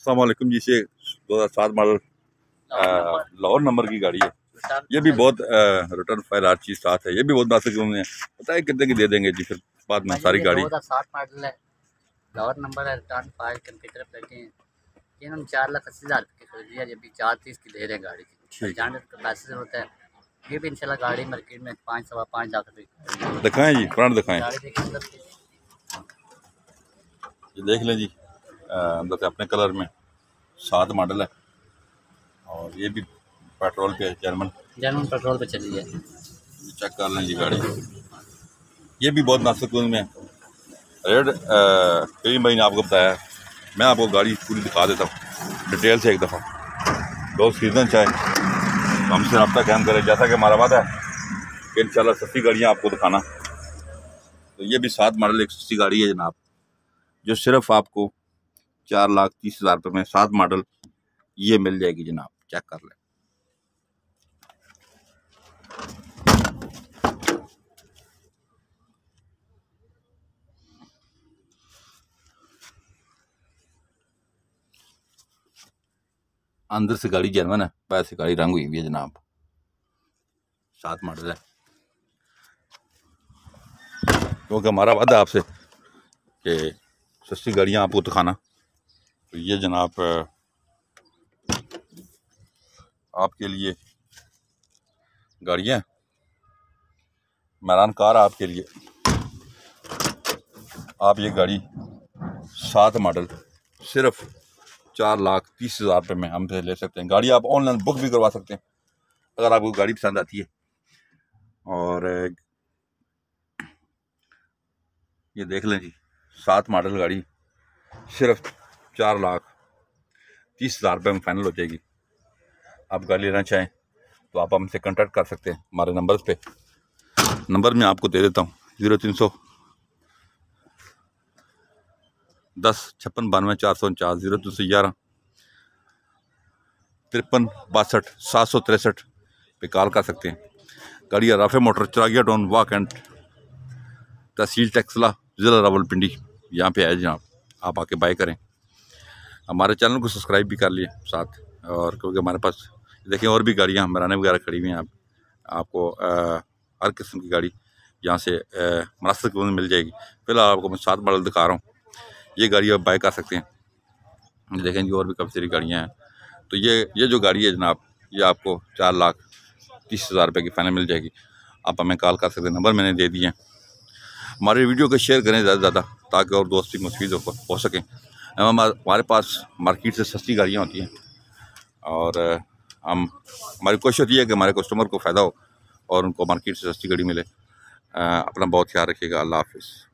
असलम जी से दो हज़ार सात मॉडल लाहौर नंबर। की गाड़ी है। ये भी बहुत रिटर्न फ़ाइल हर चीज़ साथ है। ये भी बहुत बात है पता है कितने की दे देंगे जी फिर बाद में सारी गाड़ी। सात मॉडल है। लाहौर नंबर है रिटर्न फ़ाइल कंप्यूटर लगे हैं। हम चार लाख अस्सी हज़ार की खरीद लिया जब चार तीस की दे रहे हैं गाड़ी की। जाने का पैसे होता है। ये भी इंशाल्लाह गाड़ी मार्केट में पाँच सवा पाँच लाख रुपये दिखाएँ जी फ्रंट दिखाएँ। ये देख लें जी। से अपने कलर में सात मॉडल है। और ये भी पेट्रोल पे जर्मन। जर्मन पेट्रोल पे चली है। चेक कर लें जी गाड़ी। ये भी बहुत नासुकून में रेड करीम भाई ने आपको बताया। मैं आपको गाड़ी पूरी दिखा देता हूँ। डिटेल से एक दफ़ा। दोस्त सीज़न चाहे तो हमसे रब्ता कैम करें। जैसा कि हमारा वादा है कि इंशाल्लाह सस्ती गाड़ियाँ आपको दिखाना। तो ये भी सात मॉडल एक सस्ती गाड़ी है जनाब जो सिर्फ़ आपको चार लाख तीस हज़ार रुपये में सात मॉडल ये मिल जाएगी जनाब चेक कर लें। अंदर से गाड़ी जर्मन है बाहर से गाड़ी रंग हुई हुई है जनाब। सात मॉडल है। क्योंकि हमारा वादा आपसे कि सस्ती गाड़ियाँ आपको दिखाना। तो ये जनाब आपके लिए गाड़ियाँ मैरान कार आपके लिए। आप ये गाड़ी सात मॉडल, सिर्फ़ चार लाख तीस हज़ार रुपये में हमसे ले सकते हैं। गाड़ी आप ऑनलाइन बुक भी करवा सकते हैं, अगर आपको गाड़ी पसंद आती है। और, ये देख लें जी, सात मॉडल गाड़ी, सिर्फ़ चार लाख। तीस हज़ार रुपये में फाइनल हो जाएगी। आप गाड़ी लेना चाहें तो आप हमसे कॉन्टैक्ट कर सकते हैं हमारे नंबर पे। नंबर मैं आपको दे देता हूँ। ज़ीरो तीन सौ दस, छप्पन, बानवे, चार सौ उनचास ज़ीरो तीन सौ ग्यारह, तिरपन, बासठ, सात सौ तिरसठ पे कॉल कर सकते हैं। गाड़िया राफे मोटर, चरागिया टाउन वाक एंड तहसील, टैक्सला, ज़िला रावलपिंडी। यहाँ पे आए जनाब। आप आके बाय करें। हमारे चैनल को सब्सक्राइब भी कर लिए साथ, और क्योंकि हमारे पास, देखिए और भी गाड़ियाँ, मराने वगैरह खड़ी हुई हैं, आप, आपको हर किस्म की गाड़ी यहाँ से मुनासिब मिल जाएगी। फ़िलहाल आपको मैं सात मॉडल दिखा रहा हूँ। ये गाड़ी आप बाय कर सकते हैं। देखें जी, और भी काफ़ी सारी गाड़ियाँ हैं। तो ये ये जो गाड़ी है जनाब, ये आपको चार लाख तीस हज़ार रुपये की फाइनल मिल जाएगी। आप हमें कॉल कर सकते हैं, नंबर मैंने दे दिए हमारे वीडियो को शेयर करें ज़्यादा से ज़्यादा, ताकि और दोस्त भी मुफीद हो सकें। हमारे पास मार्केट से सस्ती गाड़ियाँ होती हैं। और, हम, हमारी कोशिश होती है कि हमारे कस्टमर को फ़ायदा हो और उनको मार्केट से सस्ती गाड़ी मिले। अपना बहुत ख्याल रखिएगा। अल्लाह हाफिज़।